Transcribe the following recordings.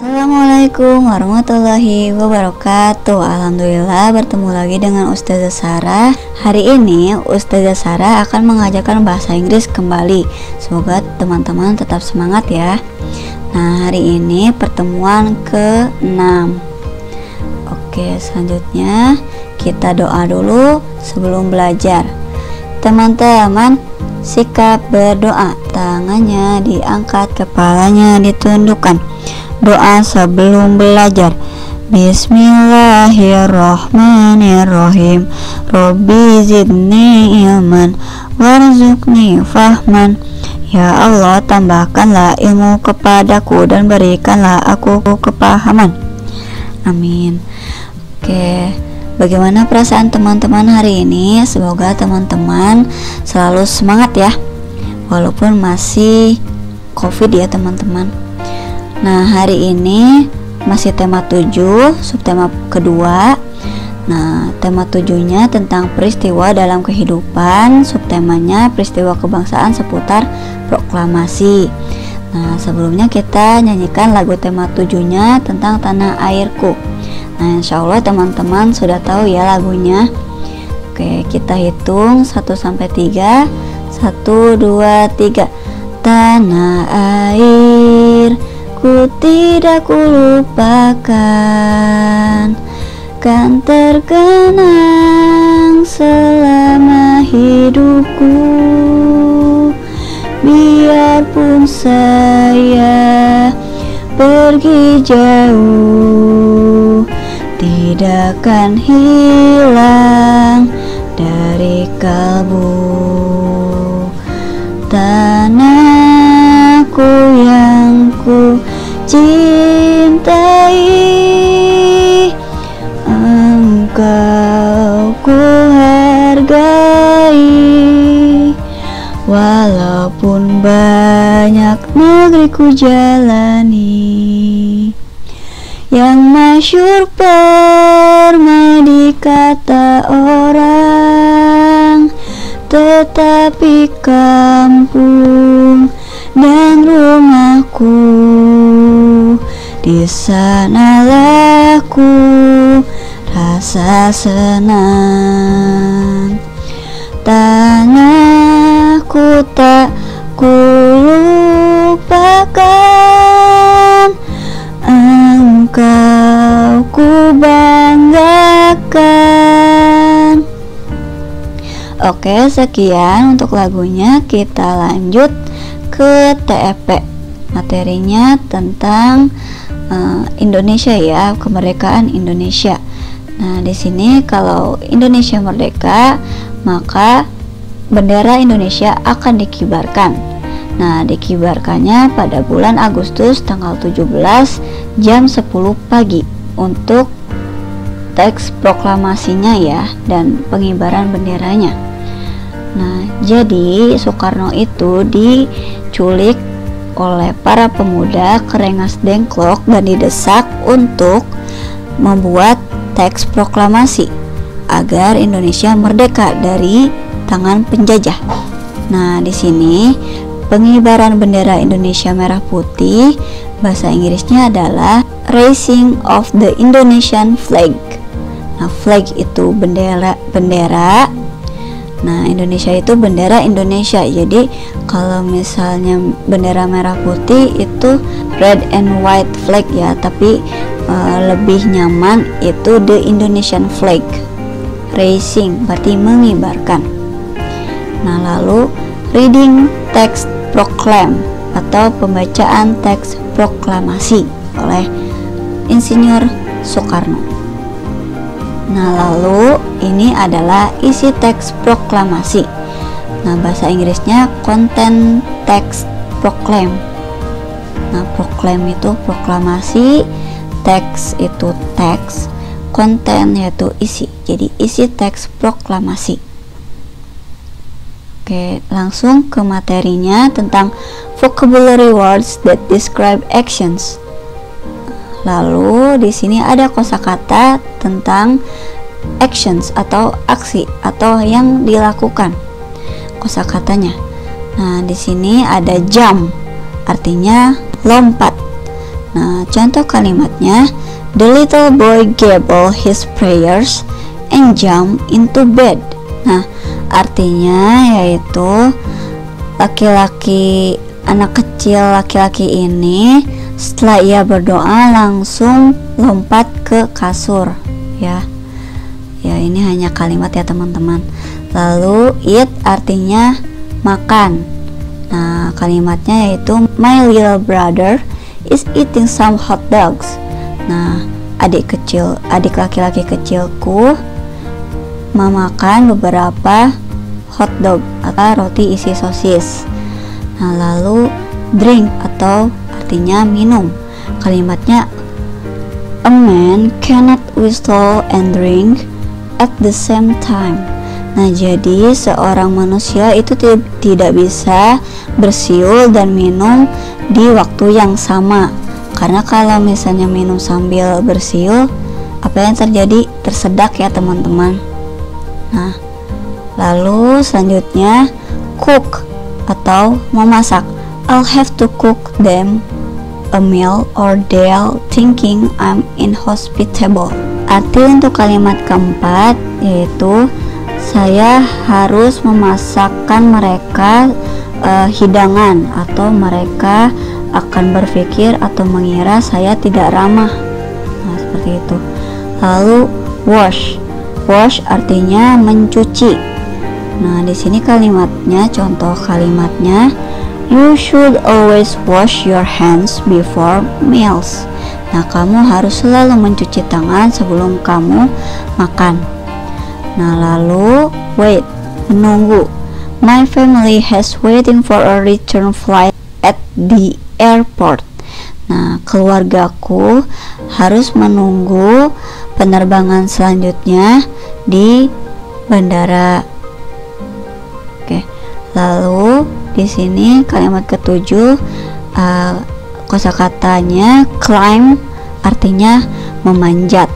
Assalamualaikum warahmatullahi wabarakatuh. Alhamdulillah bertemu lagi dengan Ustazah Sarah. Hari ini Ustazah Sarah akan mengajarkan bahasa Inggris kembali. Semoga teman-teman tetap semangat ya. Nah hari ini pertemuan ke-6 Oke selanjutnya kita doa dulu sebelum belajar. Teman-teman sikap berdoa. Tangannya diangkat, kepalanya ditundukkan Doa sebelum belajar. Bismillahirrahmanirrahim. Robbi zidni ilman Warzukni fahman. Ya Allah tambahkanlah ilmu kepadaku dan berikanlah aku kepahaman. Amin. Oke Bagaimana perasaan teman-teman hari ini? Semoga teman-teman selalu semangat ya Walaupun masih covid ya teman-teman Nah, hari ini masih tema 7, subtema kedua. Nah, tema tujuhnya tentang peristiwa dalam kehidupan, subtemanya peristiwa kebangsaan seputar proklamasi. Nah, sebelumnya kita nyanyikan lagu tema tujuhnya tentang tanah airku. Nah, insya Allah teman-teman sudah tahu ya lagunya. Oke, kita hitung 1 sampai 3. 1 2 3. Tanah air Ku tidak kulupakan Kan terkenang selama hidupku. Biarpun saya pergi jauh Tidak akan hilang dari kalbu cintai Engkau ku hargai. Walaupun banyak negeri ku jalani Yang masyur pernah dikata orang. Tetapi kampung dan rumahku di sanalah ku rasa senang. Tanahku tak ku lupakan Engkau ku banggakan. Oke sekian untuk lagunya. Kita lanjut ke TFP materinya tentang uh, Indonesia ya, kemerdekaan Indonesia. Nah, di sini kalau Indonesia merdeka, maka bendera Indonesia akan dikibarkan. Nah, dikibarkannya pada bulan Agustus tanggal 17 jam 10 pagi untuk teks proklamasinya ya dan pengibaran benderanya. Nah, jadi Soekarno itu diculik oleh para pemuda Kerengas Dengklok dan didesak untuk membuat teks proklamasi agar Indonesia merdeka dari tangan penjajah. Nah, di sini pengibaran bendera Indonesia merah putih bahasa Inggrisnya adalah Raising of the Indonesian Flag. Nah, flag itu bendera bendera Nah, Indonesia itu bendera Indonesia. Jadi, kalau misalnya bendera merah putih itu red and white flag ya, tapi uh, lebih nyaman itu the Indonesian flag. Racing berarti mengibarkan. Nah, lalu reading text proclaim atau pembacaan teks proklamasi oleh Insinyur Soekarno. Nah, lalu ini adalah isi teks proklamasi. Nah, bahasa Inggrisnya content text proclaim. Nah, proclaim itu proklamasi, teks itu teks, konten yaitu isi. Jadi isi teks proklamasi. Oke, langsung ke materinya tentang vocabulary words that describe actions. Lalu di sini ada kosakata tentang actions atau aksi atau yang dilakukan. Kosakatanya. Nah, di sini ada jump artinya lompat. Nah, contoh kalimatnya The little boy gabbled his prayers and jumped into bed. Nah, artinya yaitu laki-laki anak kecil laki-laki ini setelah ia berdoa langsung lompat ke kasur ya. Ya, ini hanya kalimat ya, teman-teman. Lalu eat artinya makan. Nah, kalimatnya yaitu my little brother is eating some hot dogs. Nah, adik kecil, adik laki-laki kecilku memakan beberapa hot dog atau roti isi sosis. Nah, lalu drink atau artinya minum. Kalimatnya a man cannot whistle and drink at the same time. Nah, jadi seorang manusia itu tidak bisa bersiul dan minum di waktu yang sama. Karena kalau misalnya minum sambil bersiul, apa yang terjadi? Tersedak ya, teman-teman. Nah, lalu selanjutnya cook atau memasak. I'll have to cook them a meal or they'll thinking I'm inhospitable. Arti untuk kalimat keempat yaitu saya harus memasakkan mereka uh, hidangan atau mereka akan berpikir atau mengira saya tidak ramah. Nah, seperti itu. Lalu wash. Wash artinya mencuci. Nah, di sini kalimatnya contoh kalimatnya You should always wash your hands before meals. Nah, kamu harus selalu mencuci tangan sebelum kamu makan. Nah, lalu wait, menunggu. My family has waiting for a return flight at the airport. Nah, keluargaku harus menunggu penerbangan selanjutnya di bandara. Oke. Lalu di sini kalimat ketujuh uh, kosakatanya climb artinya memanjat.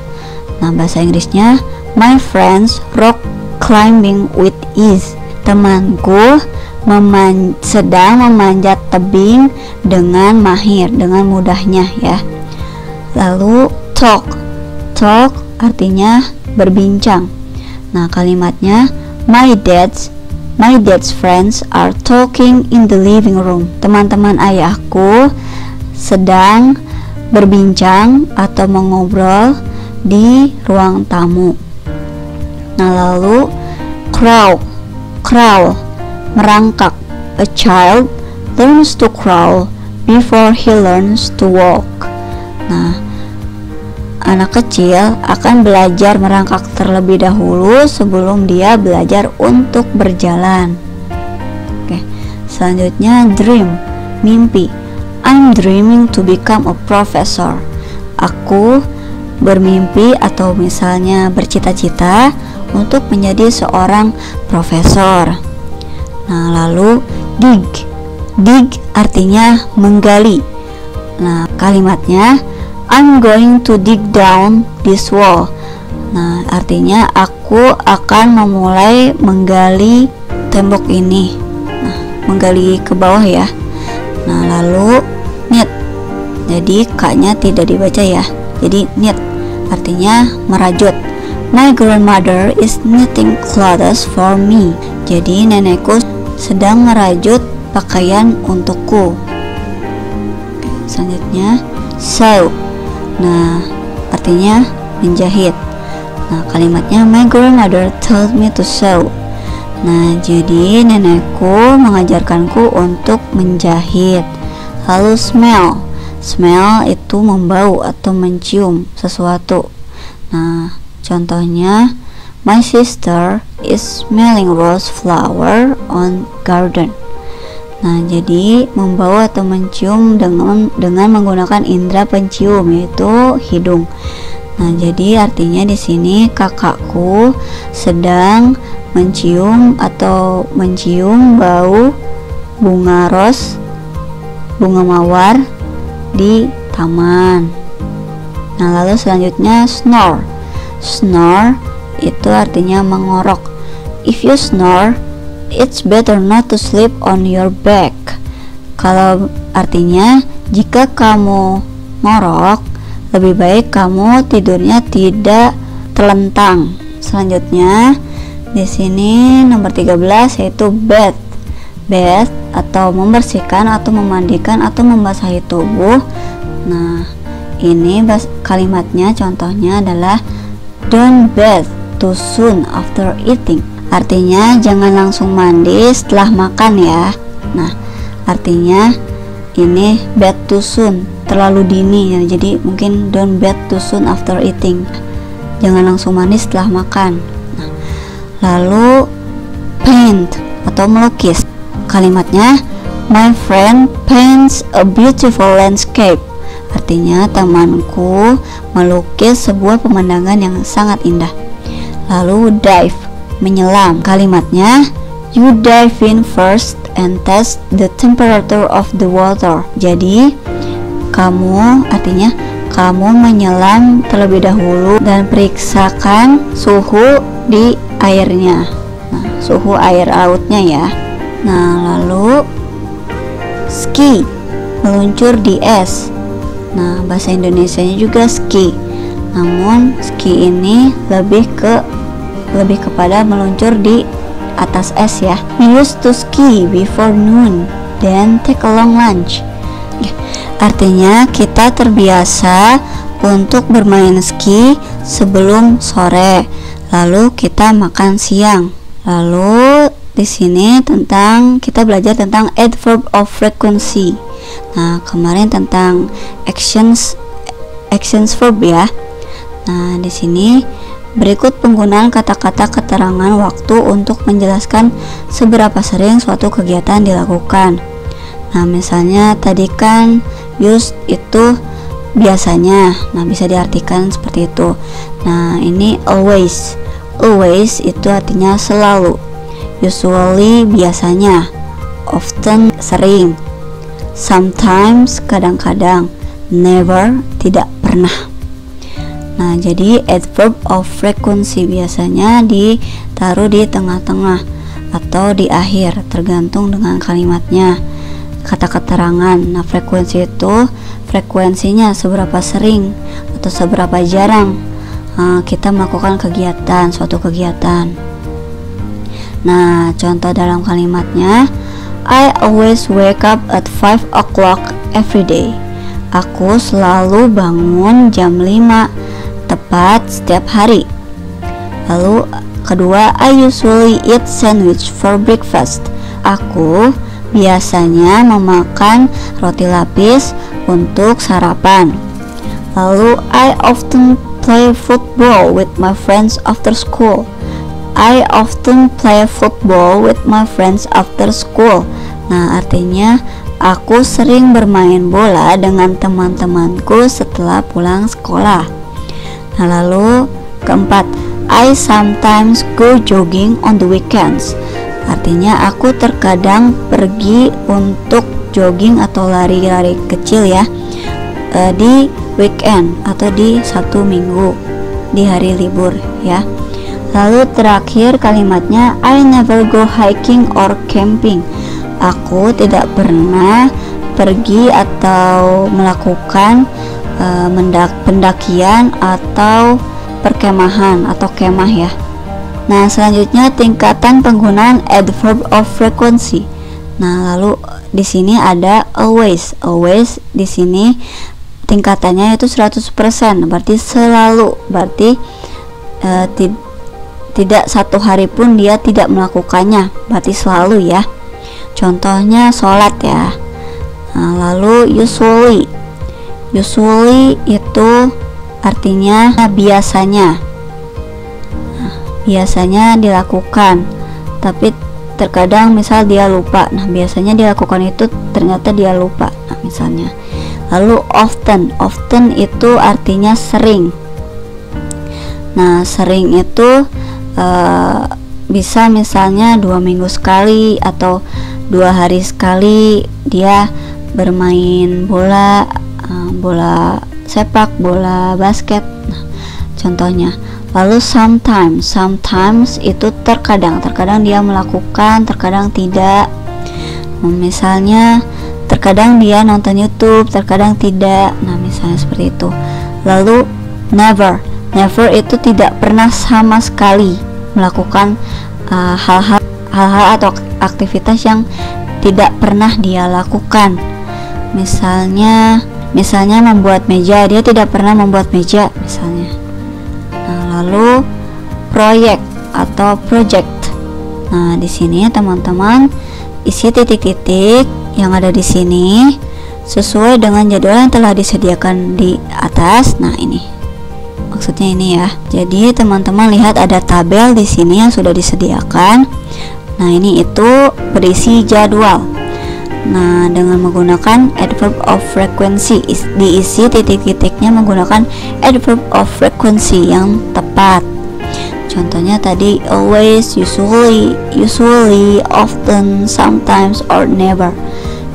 Nah, bahasa Inggrisnya My friends rock climbing with ease. Temanku meman sedang memanjat tebing dengan mahir, dengan mudahnya ya. Lalu talk. Talk artinya berbincang. Nah, kalimatnya my dad's my dad's friends are talking in the living room. Teman-teman ayahku sedang berbincang atau mengobrol di ruang tamu. Nah, lalu crawl, crawl, merangkak. A child learns to crawl before he learns to walk. Nah, anak kecil akan belajar merangkak terlebih dahulu sebelum dia belajar untuk berjalan. Oke, selanjutnya dream, mimpi. I'm dreaming to become a professor. Aku bermimpi atau misalnya bercita-cita untuk menjadi seorang profesor. Nah, lalu dig. Dig artinya menggali. Nah, kalimatnya I'm going to dig down this wall. Nah, artinya aku akan memulai menggali tembok ini. Nah, menggali ke bawah ya. Nah, lalu knit. Jadi kaknya tidak dibaca ya. Jadi knit artinya merajut. My grandmother is knitting clothes for me. Jadi nenekku sedang merajut pakaian untukku. Selanjutnya sew. Nah, artinya menjahit. Nah, kalimatnya my grandmother told me to sew. Nah, jadi nenekku mengajarkanku untuk menjahit. Lalu smell. Smell itu membau atau mencium sesuatu. Nah, Contohnya, my sister is smelling rose flower on garden. Nah, jadi membawa atau mencium dengan dengan menggunakan indera pencium yaitu hidung. Nah, jadi artinya di sini kakakku sedang mencium atau mencium bau bunga ros, bunga mawar di taman. Nah, lalu selanjutnya snore. Snore itu artinya mengorok. If you snore, it's better not to sleep on your back. Kalau artinya jika kamu ngorok, lebih baik kamu tidurnya tidak telentang. Selanjutnya, di sini nomor 13 yaitu bed. Bed atau membersihkan atau memandikan atau membasahi tubuh. Nah, ini kalimatnya contohnya adalah don't bathe too soon after eating. Artinya jangan langsung mandi setelah makan ya. Nah, artinya ini bed too soon terlalu dini ya. Jadi mungkin don't bed too soon after eating. Jangan langsung mandi setelah makan. Nah, lalu paint atau melukis. Kalimatnya my friend paints a beautiful landscape. Artinya temanku melukis sebuah pemandangan yang sangat indah. Lalu dive menyelam. Kalimatnya you dive in first and test the temperature of the water. Jadi kamu artinya kamu menyelam terlebih dahulu dan periksakan suhu di airnya. Nah, suhu air lautnya ya. Nah lalu ski meluncur di es. Nah bahasa Indonesia nya juga ski. Namun ski ini lebih ke lebih kepada meluncur di atas es ya we used to ski before noon then take a long lunch Artinya kita terbiasa untuk bermain ski sebelum sore, lalu kita makan siang. Lalu di sini tentang kita belajar tentang adverb of frequency. Nah, kemarin tentang actions actions verb ya. Nah, di sini berikut penggunaan kata-kata keterangan waktu untuk menjelaskan seberapa sering suatu kegiatan dilakukan. Nah, misalnya tadi kan use itu biasanya. Nah bisa diartikan seperti itu. Nah ini always. Always itu artinya selalu. Usually biasanya. Often sering. Sometimes kadang-kadang. Never tidak pernah nah jadi adverb of frequency biasanya ditaruh di tengah-tengah atau di akhir tergantung dengan kalimatnya kata keterangan. Nah, frekuensi itu frekuensinya seberapa sering atau seberapa jarang uh, kita melakukan kegiatan, suatu kegiatan. Nah, contoh dalam kalimatnya, I always wake up at 5 o'clock every day. Aku selalu bangun jam 5 tepat setiap hari. Lalu kedua, I usually eat sandwich for breakfast. Aku biasanya memakan roti lapis untuk sarapan. Lalu, I often play football with my friends after school. I often play football with my friends after school. Nah, artinya aku sering bermain bola dengan teman-temanku setelah pulang sekolah. Nah, lalu keempat, I sometimes go jogging on the weekends. Artinya aku terkadang pergi untuk jogging atau lari-lari kecil ya uh, di weekend atau di satu minggu di hari libur ya. Lalu terakhir kalimatnya I never go hiking or camping. Aku tidak pernah pergi atau melakukan uh, mendak pendakian atau perkemahan atau kemah ya. Nah, selanjutnya tingkatan penggunaan adverb of frequency. Nah, lalu di sini ada always. Always di sini tingkatannya itu 100%, berarti selalu. Berarti uh, tidak satu hari pun dia tidak melakukannya, berarti selalu ya. Contohnya sholat ya. Nah, lalu usually. Usually itu artinya biasanya. Biasanya dilakukan. Tapi terkadang misal dia lupa. Nah biasanya dilakukan itu ternyata dia lupa nah misalnya. Lalu often often itu artinya sering. Nah sering itu uh, bisa misalnya dua minggu sekali atau dua hari sekali dia bermain bola bola sepak bola basket nah, contohnya Lalu sometimes, sometimes itu terkadang, terkadang dia melakukan, terkadang tidak. Misalnya terkadang dia nonton YouTube, terkadang tidak. Nah, misalnya seperti itu lalu never never itu tidak pernah sama sekali melakukan uh, hal-hal hal-hal atau aktivitas yang tidak pernah dia lakukan misalnya misalnya membuat meja dia tidak pernah membuat meja misalnya nah lalu proyek atau project nah di sini teman-teman isi titik-titik yang ada di sini sesuai dengan jadwal yang telah disediakan di atas. Nah, ini maksudnya ini ya. Jadi, teman-teman lihat ada tabel di sini yang sudah disediakan. Nah, ini itu berisi jadwal. Nah, dengan menggunakan adverb of frequency diisi titik-titiknya menggunakan adverb of frequency yang tepat. Contohnya tadi always, usually, usually, often, sometimes or never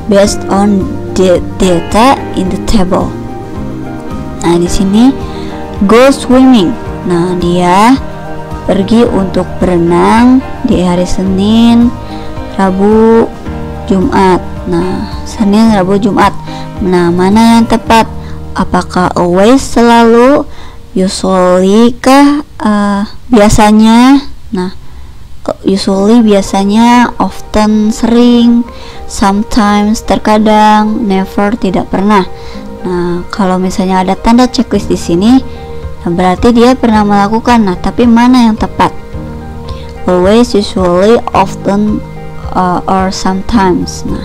based on the data in the table. Nah, di sini go swimming. Nah, dia pergi untuk berenang di hari Senin, Rabu, Jumat. Nah, Senin, Rabu, Jumat. Nah, mana yang tepat? Apakah always selalu, usually kah, uh, biasanya? Nah, usually biasanya, often sering, sometimes terkadang, never tidak pernah. Nah, kalau misalnya ada tanda checklist di sini, nah berarti dia pernah melakukan. Nah, tapi mana yang tepat? Always, usually, often, uh, or sometimes. Nah,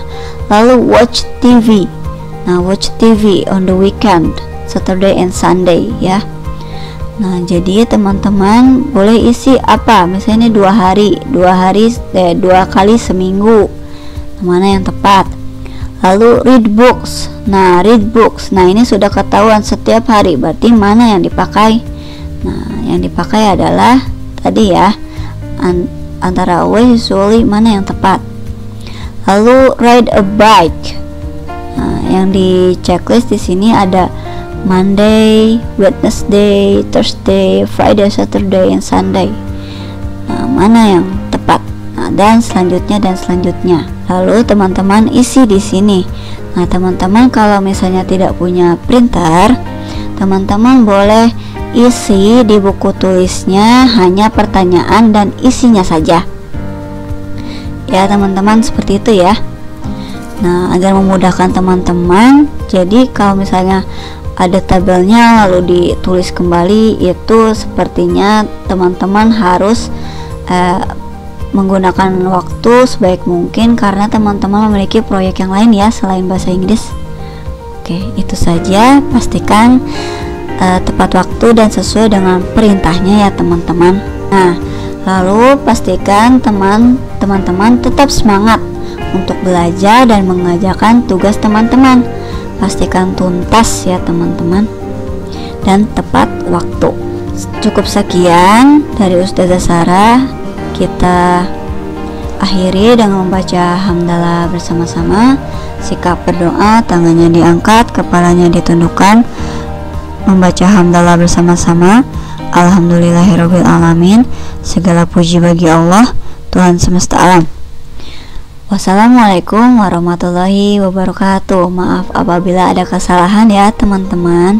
lalu watch TV. Nah, watch TV on the weekend, Saturday and Sunday ya. Nah, jadi teman-teman boleh isi apa? Misalnya dua hari, dua hari, eh, dua kali seminggu. Mana yang tepat? Lalu read books. Nah, read books. Nah, ini sudah ketahuan setiap hari. Berarti mana yang dipakai? Nah, yang dipakai adalah tadi ya antara always usually mana yang tepat. Lalu ride a bike. Nah, yang di checklist di sini ada Monday, Wednesday, Thursday, Friday, Saturday, and Sunday. Nah, mana yang tepat? Nah, dan selanjutnya dan selanjutnya. Lalu teman-teman isi di sini. Nah, teman-teman kalau misalnya tidak punya printer, teman-teman boleh isi di buku tulisnya hanya pertanyaan dan isinya saja. Ya, teman-teman seperti itu ya. Nah, agar memudahkan teman-teman, jadi kalau misalnya ada tabelnya lalu ditulis kembali itu sepertinya teman-teman harus uh, menggunakan waktu sebaik mungkin karena teman-teman memiliki proyek yang lain ya selain bahasa Inggris oke itu saja pastikan uh, tepat waktu dan sesuai dengan perintahnya ya teman-teman. Nah lalu pastikan teman teman-teman tetap semangat untuk belajar dan mengajarkan tugas teman-teman. Pastikan tuntas ya teman-teman. Dan tepat waktu. Cukup sekian dari Ustazah Sarah. Kita akhiri dengan membaca hamdalah bersama-sama. Sikap berdoa tangannya diangkat kepalanya ditundukkan membaca hamdalah bersama-sama Alhamdulillahirobbilalamin segala puji bagi Allah Tuhan semesta alam Wassalamualaikum warahmatullahi wabarakatuh. Maaf apabila ada kesalahan ya, teman-teman.